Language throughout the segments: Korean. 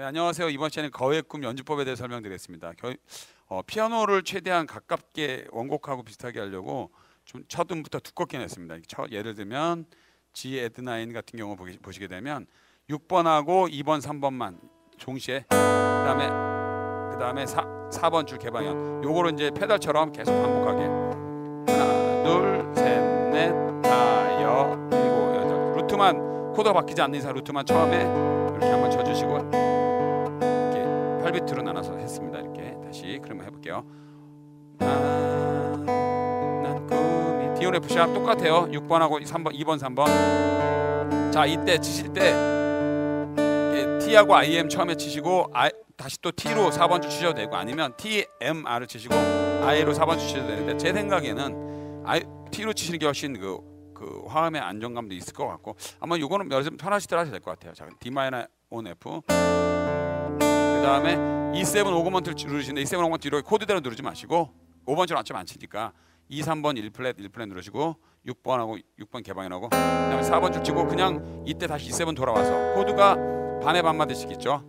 네, 안녕하세요. 이번 시간에 거위의 꿈 연주법에 대해 설명드리겠습니다. 겨, 어, 피아노를 최대한 가깝게 원곡하고 비슷하게 하려고 좀 첫 음부터 두껍게 냈습니다. 첫 예를 들면 G add nine 같은 경우 보기, 보시게 되면 6번하고 2번, 3번만 동시에 그다음에 그다음에 4, 4번 줄 개방현. 요거를 이제 페달처럼 계속 반복하게 하나, 둘, 셋, 넷, 다, 여, 일곱, 여덟. 루트만 코드가 바뀌지 않는 이상 루트만 처음에 이렇게 한번 쳐주시고 이렇게 8비트로 나눠서 했습니다. 이렇게 다시 그러면 해볼게요. 난, 난 꿈이 디온 F 샵 똑같아요. 6번하고 3번, 2번, 3번. 자 이때 치실 때 T하고 IM 처음에 치시고 I, 다시 또 T로 4번 줄 치셔도 되고 아니면 T, M, R을 치시고 I로 4번 줄 치셔도 되는데 제 생각에는 I, T로 치시는 게 훨씬 그, 그 화음의 안정감도 있을 것 같고 아마 요거는 여러분 편하시더라 하셔도 될것 같아요. 자 D 마이너 온 F 그 다음에 E7 오고먼트를 누르시는데 E7 오고먼트 이렇게 코드대로 누르지 마시고 5번처럼 맞점 안 치니까 2, 3번 1플랫 1플랫 누르시고 6번하고 6번 개방해놓고 그다음에 4번 줄 치고 그냥 이때 다시 E7 돌아와서 코드가 반의 반마디씩 있죠.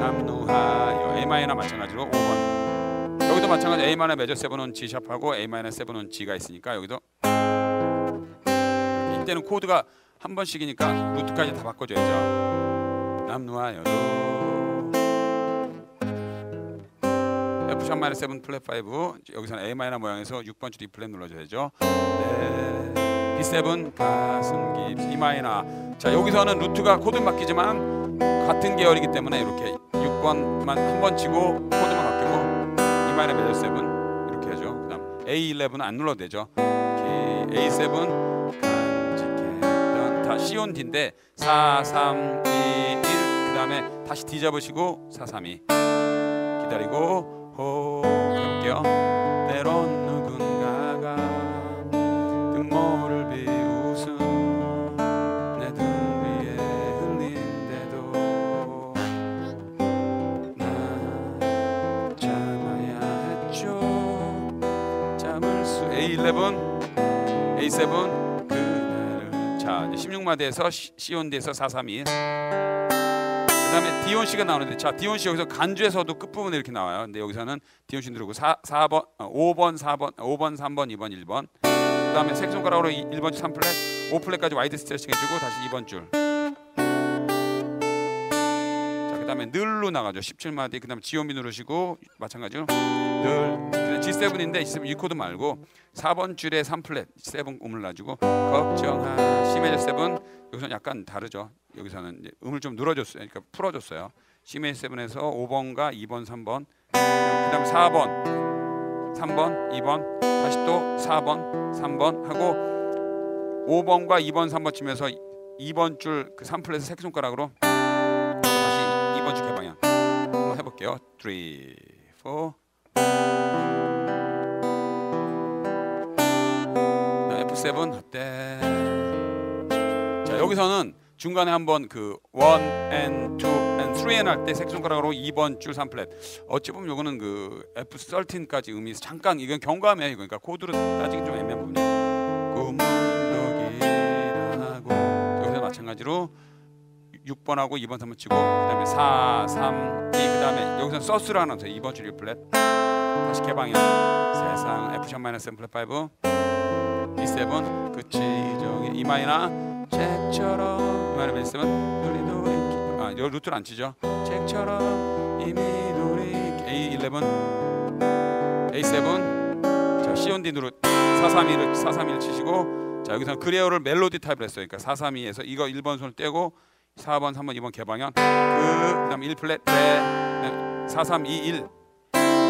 남루하여 A 마이너 마찬가지로 5번 여기도 마찬가지 A 마이너 메저 7은 G 샵하고 A 마이너 7은 G가 있으니까 여기도 이때는 코드가 한 번씩이니까 루트까지 다 바꿔줘야죠. 남루하여도 F sharp 마이너 7 플랫 5 여기서는 A 마이너 모양에서 6번 줄 E 플랫 눌러줘야죠. 네. B7 가슴 깊이 E 마이너 자 여기서는 루트가 코드 바뀌지만 같은 계열이기 때문에 이렇게 6번만 한 번 치고 코드만 바뀌고 E 마이너 메이저 7 이렇게 하죠. 그다음 A11은 안 눌러도 되죠. 이렇게 A7 간직했던 다 C on D인데 4 3 2 1 그다음에 다시 D 잡으시고 4 3 2 기다리고 호 해볼게요. 때론 누군가가 등모를 비웃음 내등 위에 흘린데도 난 참아야 했죠. 잠을 수 A11 A7 그날을 자 이제 16마디에서 C온디에서 431 그다음에 디온 씨가 나오는데 자 디온 씨 여기서 간주에서도 끝 부분에 이렇게 나와요. 근데 여기서는 디온 씨 누르고 4 4번 어, 5번 4번 5번 3번 2번 1번 그다음에 색손가락으로 1번 줄 3플랫 5플랫까지 와이드 스트레칭 해 주고 다시 2번 줄. 그다음에 늘로 나가죠. 17마디 그다음에 지오미 누르시고 마찬가지로 늘 G7인데 G7 이 코드 말고 4번 줄에 3플랫 7 음을 놔주고 걱정하 C 메저 7 여기서는 약간 다르죠. 여기서는 음을 좀 늘어줬어요. 그러니까 풀어줬어요. C 메저 7에서 5번과 2번, 3번, 그다음에 4번, 3번, 2번, 다시 또 4번, 3번 하고 5번과 2번, 3번 치면서 2번 줄 그 3플랫 새 손가락으로 볼게요. 3, 4 F7 어때? 자 여기서는 중간에 한번 그 1 and 2 and 3 and 할때 색손가락으로 2번 줄 3플랫. 어찌 보면 요거는 그 F13까지 음이 잠깐 이건 경감이에요 그러니까 코드로 따지기 좀 애매한 부분이에요. 꿈은 독이라고. 여기서 마찬가지로 6번하고 2번 3번 치고 그다음에 4, 3, 2 그다음에 여기서 서스를 하나 넣어요 2번 줄 1플랫. 다시 개방이요 세상 F샵 마이너스 7 플랫 5 B7 끝이 저기 E 마이너 책처럼 이 마이너 베이스면 우리 노래 아 여기 루트를 안 치죠. 책처럼 이미 우리 A11 A7 자 C on D 누르. 432를 432를 치시고 자 여기서 그레어를 멜로디 타입을 했어요. 그러니까 432에서 이거 1번 손을 떼고 4번 3번 2번 개방현 그 그다음 1 플랫 레 4321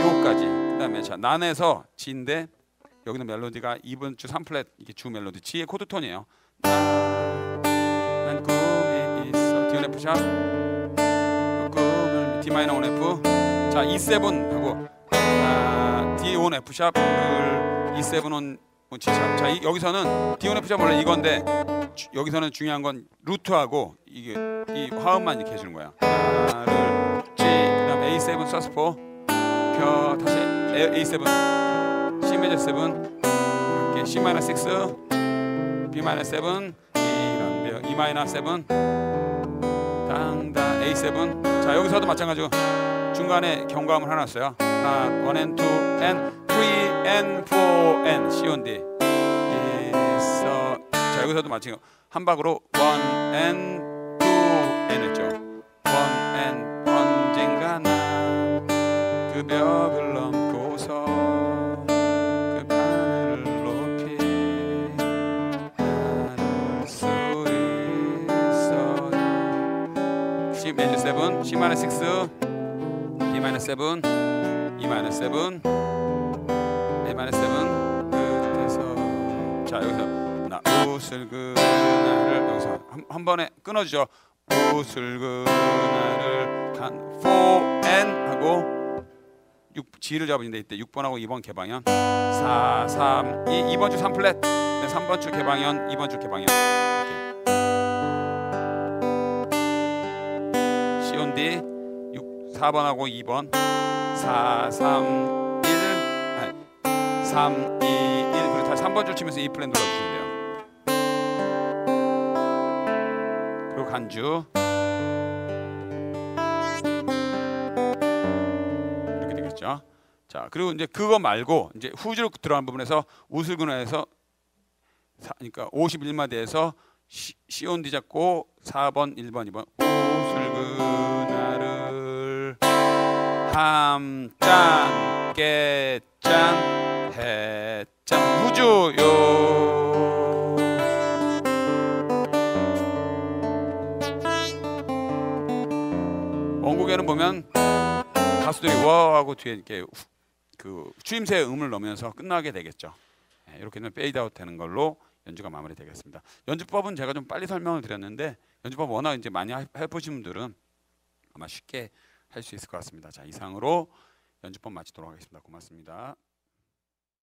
요까지. 그다음에 자 난에서 G인데 여기는 멜로디가 2번 주 3 플랫 이게 주 멜로디. G의 코드 톤이에요. 난 꿈이 있어. D F 샵 꿈을 D 마이너 1 F 자 E7 하고 아, D 1 F 샵을 E7 온 G 샵. 자 이, 여기서는 D 1 F 샵 원래 이건데 주, 여기서는 중요한 건 루트하고 이게 이 화음만 이렇게 해주는 거야. 하나를 G 그다음 A7 서스포 펴 다시 A7 C 메저 7 이렇게 C 마이너 6 B 마이너 7 이런 벽 E 마이너 7 당다 A7 자 여기서도 마찬가지로 중간에 경감을 하나 써요. 하나, one and two and three and four and C on D. 자 여기서도 마찬가지로 한 박으로 one and 그 벽을 넘고서 그 하늘을 높이 나를 수 있어요. C major 7, C minor 6, D minor 7, E minor 7, A minor 7 끝에서 자 여기서 나 웃을 그날을 여기서 한, 한 번에 끊어주죠. 웃을 그날을 간 for and 하고 6 G를 잡으는데 이때 6번하고 2번 개방현. 4 3 2 2번 주 3플랫. 네, 3번 주 개방현 2번 주 개방현. C on D 6 4번하고 2번. 4 3 1 아니 3 2 1 그리고 다시 3번 줄 치면서 E 플랫 눌러주시면 돼요. 그리고 간주 자 그리고 이제 그거 말고 이제 후주로 들어간 부분에서 우슬 근화에서 사- 그러니까 51마디에서 시, 시온디 잡고 4번 1번 2번 우슬 근화를 함짠 깨짠 해짠 후주요. 원곡에는 보면 가수들이 와 하고 뒤에 이렇게 후- 그 추임새 음을 넣으면서 끝나게 되겠죠. 예, 이렇게 되면 페이드 아웃 되는 걸로 연주가 마무리되겠습니다. 연주법은 제가 좀 빨리 설명을 드렸는데 연주법 워낙 이제 많이 하- 해보신 분들은 아마 쉽게 할 수 있을 것 같습니다. 자 이상으로 연주법 마치도록 하겠습니다. 고맙습니다.